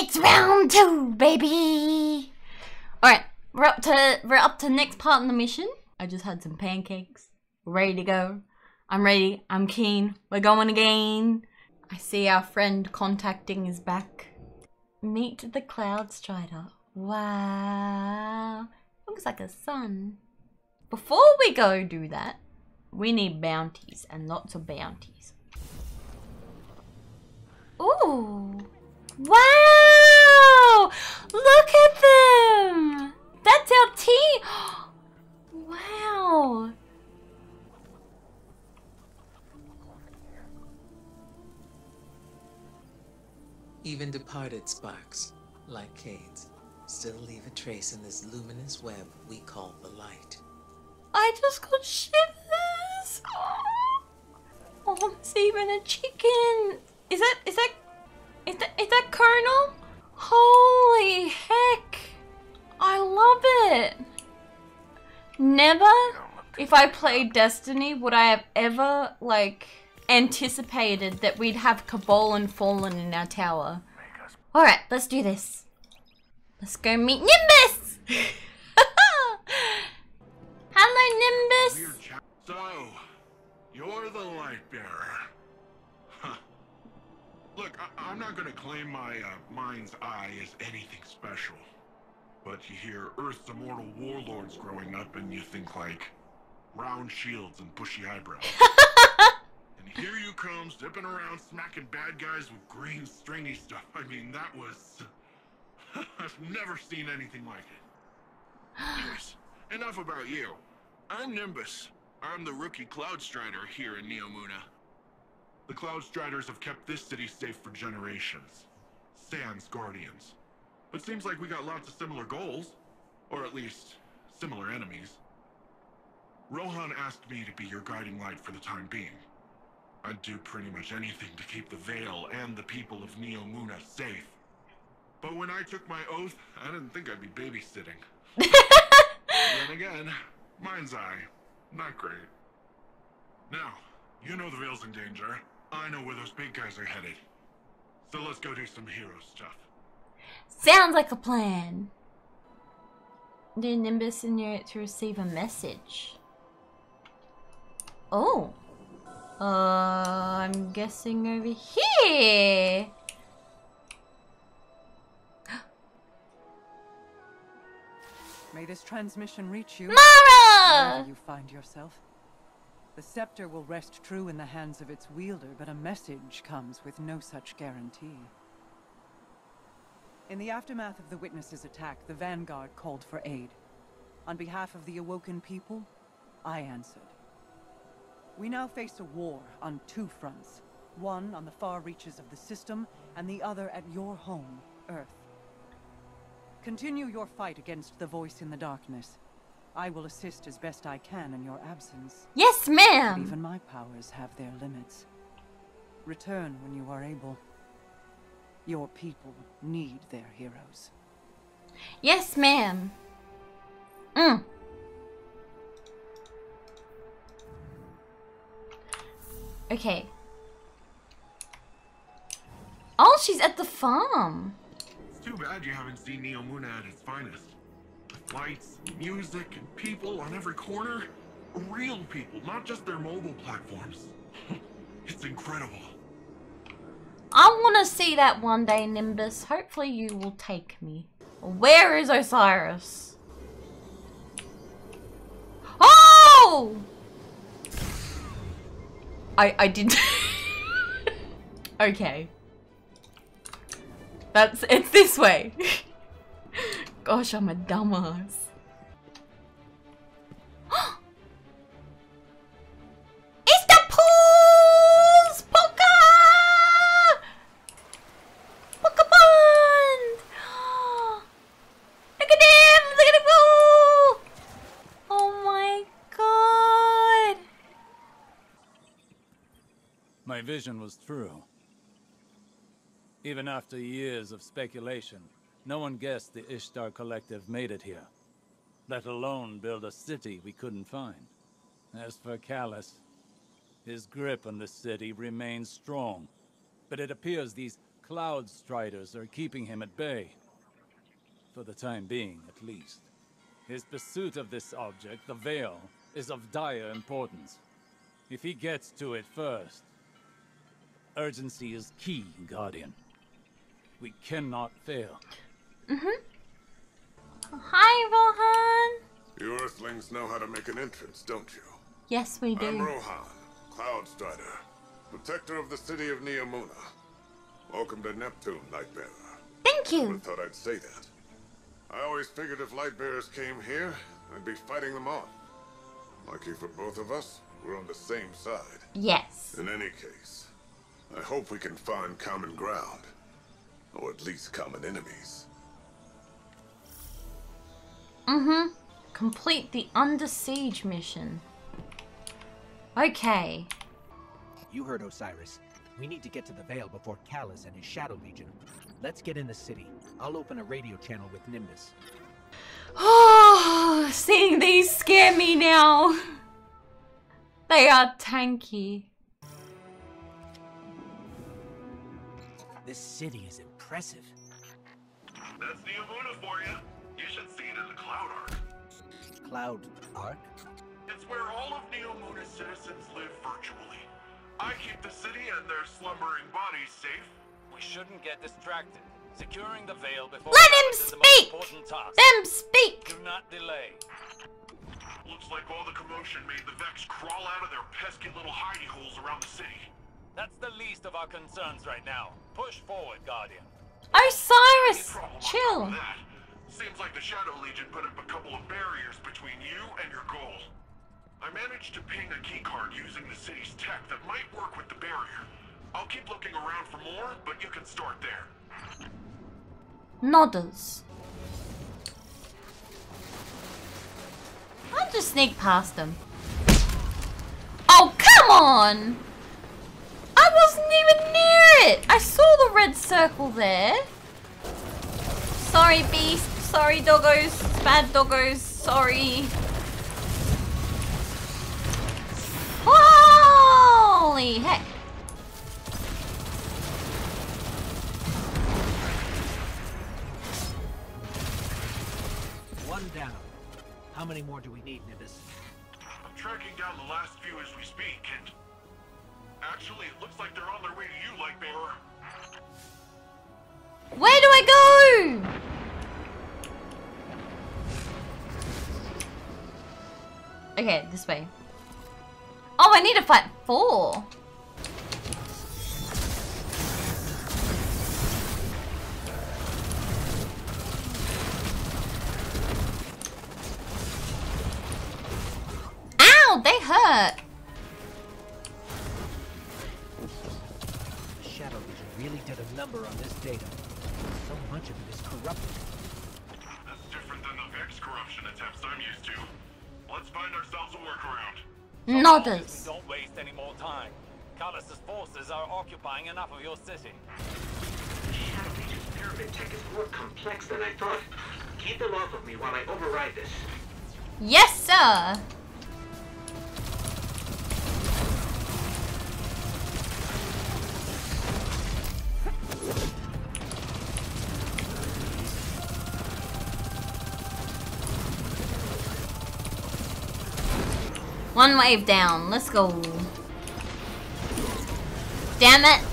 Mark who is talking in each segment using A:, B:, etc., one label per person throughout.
A: It's round two, baby. All right, we're up to we're up to next part in the mission. I just had some pancakes. Ready to go. I'm ready. I'm keen. We're going again. I see our friend contacting is back. Meet the Cloud Strider. Wow. Looks like a sun. Before we go do that, we need bounties and lots of bounties. Ooh. Wow!
B: Even departed sparks, like Cayde's, still leave a trace in this luminous web we call the light.
A: I just got shivers! Oh, oh, it's even a chicken! Is that, is that, is that, is that Colonel? Holy heck! I love it! Never, if I played Destiny, would I have ever, like, anticipated that we'd have Cabal and Fallen in our tower. Alright, let's do this. Let's go meet Nimbus! Hello, Nimbus!
C: So, you're the light bearer. Huh. Look, I am not gonna claim my uh, mind's eye is anything special. But you hear Earth's immortal warlords growing up and you think like round shields and bushy eyebrows. here you come, zipping around, smacking bad guys with green stringy stuff. I mean, that was... I've never seen anything like it. Anyways, enough about you. I'm Nimbus. I'm the rookie Cloud Strider here in Neomuna. The Cloud Striders have kept this city safe for generations. Sans Guardians. But seems like we got lots of similar goals. Or at least, similar enemies. Rohan asked me to be your guiding light for the time being. I'd do pretty much anything to keep the Veil and the people of Neomuna safe. But when I took my oath, I didn't think I'd be babysitting. then again, mind's eye, not great. Now, you know the Veil's in danger. I know where those big guys are headed. So let's go do some hero stuff.
A: Sounds like a plan. Do Nimbus in your to receive a message. Oh. Uh, I'm guessing over here.
D: May this transmission reach you.
A: Mara!
D: Wherever you find yourself. The scepter will rest true in the hands of its wielder, but a message comes with no such guarantee. In the aftermath of the Witness's attack, the Vanguard called for aid. On behalf of the Awoken people, I answered. We now face a war on two fronts. One on the far reaches of the system, and the other at your home, Earth. Continue your fight against the voice in the darkness. I will assist as best I can in your absence.
A: Yes, ma'am.
D: even my powers have their limits. Return when you are able. Your people need their heroes.
A: Yes, ma'am. Mm. Okay. Oh, she's at the farm.
C: It's too bad you haven't seen Neo Neomuna at its finest. Lights, music, and people on every corner. Real people, not just their mobile platforms. it's incredible.
A: I want to see that one day, Nimbus. Hopefully you will take me. Where is Osiris? Oh! I I didn't. okay. That's it's this way. Gosh, I'm a dumbass. My
E: vision was true. Even after years of speculation, no one guessed the Ishtar Collective made it here. Let alone build a city we couldn't find. As for Calus, his grip on the city remains strong. But it appears these Cloud Striders are keeping him at bay. For the time being, at least. His pursuit of this object, the Veil, is of dire importance. If he gets to it first, urgency is key, Guardian. We cannot fail.
A: mhm Hi, Rohan.
F: You Earthlings know how to make an entrance, don't you?
A: Yes, we do.
F: I'm
A: do.
F: Rohan, Cloud Strider, protector of the city of Neomuna. Welcome to Neptune, Lightbearer.
A: Thank
F: Never
A: you.
F: thought I'd say that. I always figured if Lightbearers came here, I'd be fighting them off. Lucky for both of us, we're on the same side.
A: Yes.
F: In any case, I hope we can find common ground. Or at least common enemies.
A: Mm-hmm. Complete the Under Siege mission. Okay.
G: You heard Osiris. We need to get to the Veil before Calus and his Shadow Legion. Let's get in the city. I'll open a radio channel with Nimbus.
A: Oh, seeing these scare me now. They are tanky.
G: This city is impressive.
C: That's Neomuna for you. You should see it in the Cloud Arc.
G: Cloud Arc?
C: It's where all of Neomuna's citizens live virtually. I keep the city and their slumbering bodies safe.
E: We shouldn't get distracted. Securing the veil before
A: Let him
E: Calus the most
A: speak!
E: task.
A: Them speak.
E: Do not delay.
C: Looks like all the commotion made the Vex crawl out of their pesky little hidey holes around the city.
E: That's the least of our concerns right now. Push forward, Guardian.
A: Osiris,
C: Trouble on top
A: chill.
C: that. Seems like the Shadow Legion put up a couple of barriers between you and your goal. I managed to ping a keycard using the city's tech that might work with the barrier. I'll keep looking around for more, but you can start there.
A: Nodders. I'll just sneak past them. Oh, come on! I wasn't even near it! I saw the red circle there. Sorry, beast. Sorry, doggos. Bad doggos. Sorry. Holy heck.
G: One down. How many more do we need, Nimbus?
C: I'm tracking down the last few as we speak, and... Actually, it looks like they're on their way to you, Lightbearer.
A: Where do I go? Okay, this way. Oh, I need to fight four.
C: Attempts I'm used to. Let's find ourselves a workaround.
A: Nodders.
E: Don't waste any more time. Calus's forces are occupying enough of your city.
H: Shadow Legion's pyramid tech is more complex than I thought. Keep them off of me while I override this.
A: Yes, sir. One wave down. Let's go. Damn it.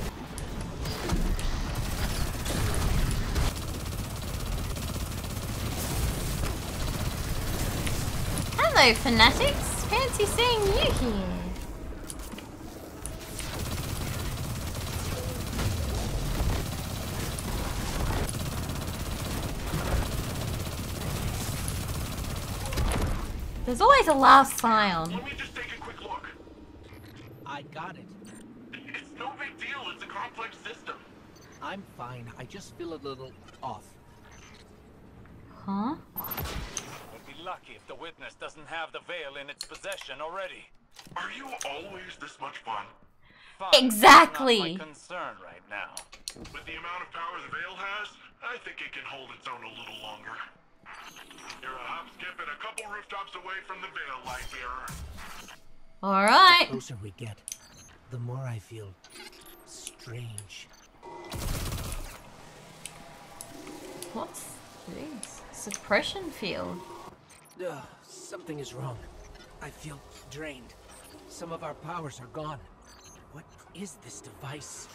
A: Hello, fanatics. Fancy seeing you here. There's always a last sign.
C: Let me just take a quick look.
G: I got it.
C: It's no big deal, it's a complex system.
G: I'm fine. I just feel a little off.
A: Huh?
E: We'd be lucky if the witness doesn't have the veil in its possession already.
C: Are you always this much fun?
E: Fine, that's
A: Exactly.
E: Not my concern right now.
C: With the amount of power the Veil has, I think it can hold its own a little longer. You're a hop, skip, and a couple rooftops away from the Veil, Lightbearer.
A: Alright.
G: The closer we get, the more I feel strange.
A: What's this? Suppression field.
G: Ugh, something is wrong. I feel drained. Some of our powers are gone. What is this device?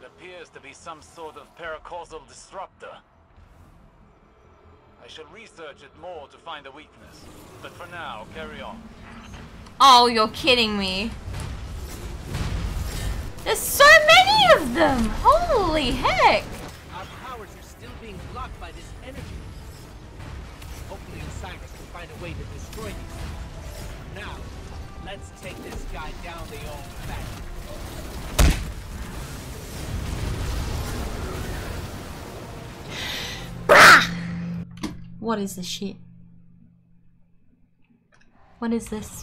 E: It appears to be some sort of paracausal disruptor. I shall research it more to find a weakness. But for now, carry on.
A: Oh, you're kidding me. There's so many of them! Holy heck!
G: Our powers are still being blocked by this energy. Hopefully Osiris can find a way to destroy these things. Now, let's take this guy down the old fashioned.
A: What is this shit? What is this?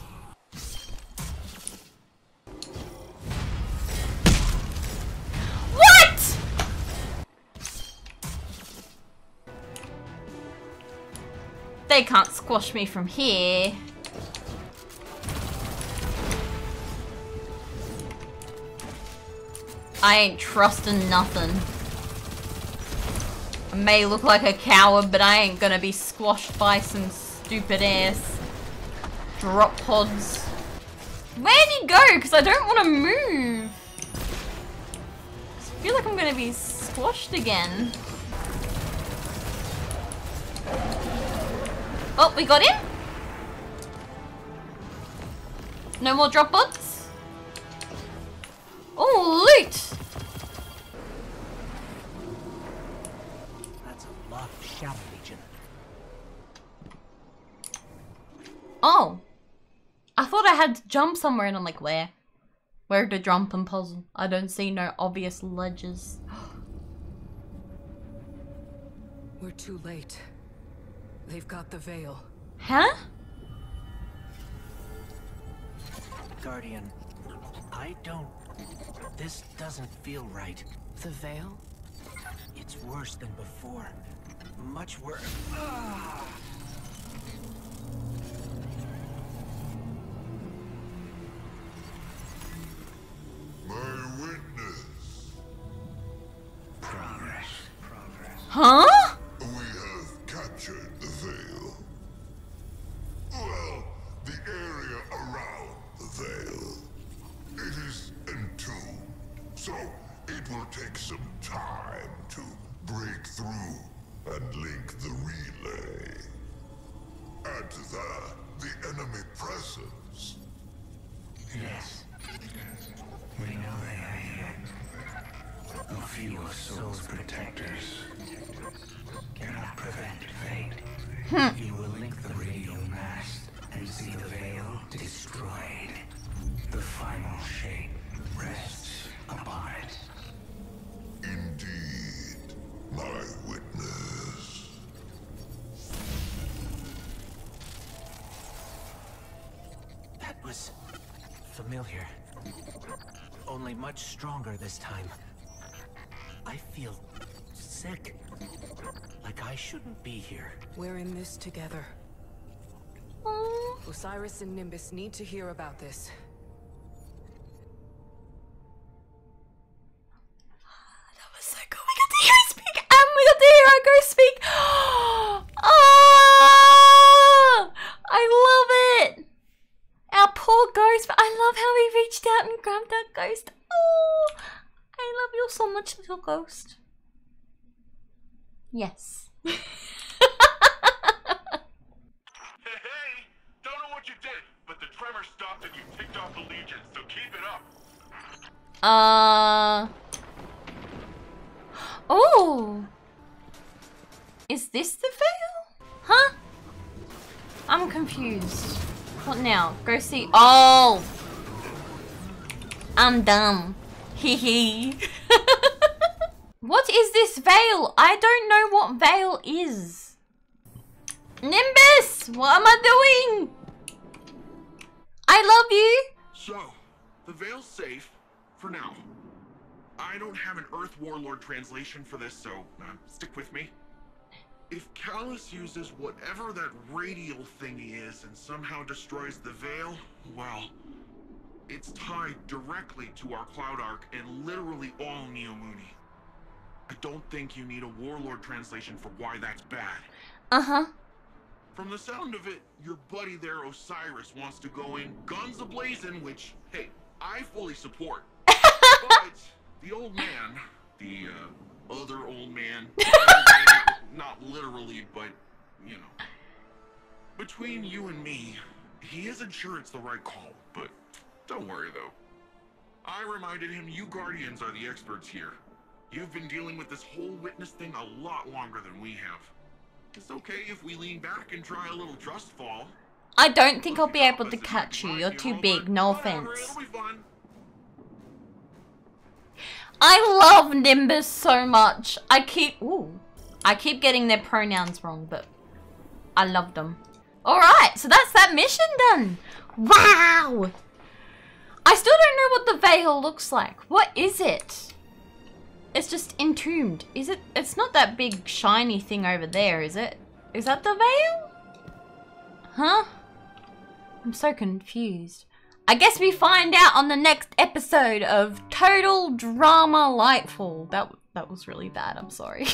A: What? They can't squash me from here. I ain't trusting nothing. I may look like a coward, but I ain't gonna be squashed by some stupid ass drop pods. Where'd he go? Because I don't want to move. I feel like I'm gonna be squashed again. Oh, we got him? No more drop pods? Oh, loot!
G: That's a lot of Shadow Legion.
A: Oh. I thought I had to jump somewhere and I'm like, where? Where to jump and puzzle? I don't see no obvious ledges.
I: We're too late. They've got the veil.
A: Huh?
G: Guardian, I don't... This doesn't feel right.
I: The veil?
G: It's worse than before. Much worse.
F: My
C: 啊？Fate. You will link the Radial Mast and see the veil destroyed. The final shape rests upon it.
F: Indeed, my witness.
G: That was familiar. Only much stronger this time. I feel sick. Like I shouldn't be here.
I: We're in this together.
A: Oh.
I: Osiris and Nimbus need to hear about this.
A: That was so cool. We got to hear her speak and we got to hear her go speak. Oh, I love it. Our poor ghost, but I love how he reached out and grabbed that ghost. Oh, I love you so much, little ghost. Yes. Uh. Oh. Is this the veil? Huh? I'm confused. What now? Go see. Oh. I'm dumb. Hee hee. what is this veil? I don't know what veil is. Nimbus! What am I doing? I love you.
C: So, the Veil's safe, for now. I don't have an Earth Warlord translation for this, so uh, stick with me. If Calus uses whatever that radial thingy is and somehow destroys the Veil, well, it's tied directly to our Cloud Arc and literally all Neomuni. I don't think you need a warlord translation for why that's bad.
A: Uh-huh.
C: From the sound of it, your buddy there, Osiris, wants to go in guns ablazing, which, hey, I fully support. But the old man, the uh, other old man, not literally, but, you know. Between you and me, he isn't sure it's the right call, but don't worry though. I reminded him you Guardians are the experts here. You've been dealing with this whole witness thing a lot longer than we have. It's okay if we lean back and try a little trust fall.
A: I don't think I'll be able to catch you. You're too big. No offense. I love Nimbus so much. I keep ooh, I keep getting their pronouns wrong, but I love them. All right, so that's that mission done. Wow. I still don't know what the veil looks like. What is it? It's just entombed. Is it? It's not that big shiny thing over there, is it? Is that the veil? Huh? I'm so confused. I guess we find out on the next episode of Total Drama Lightfall. That that was really bad. I'm sorry.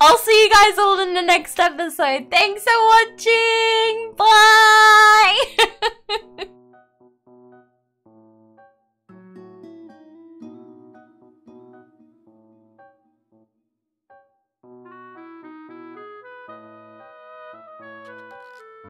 A: I'll see you guys all in the next episode. Thanks for watching. Bye.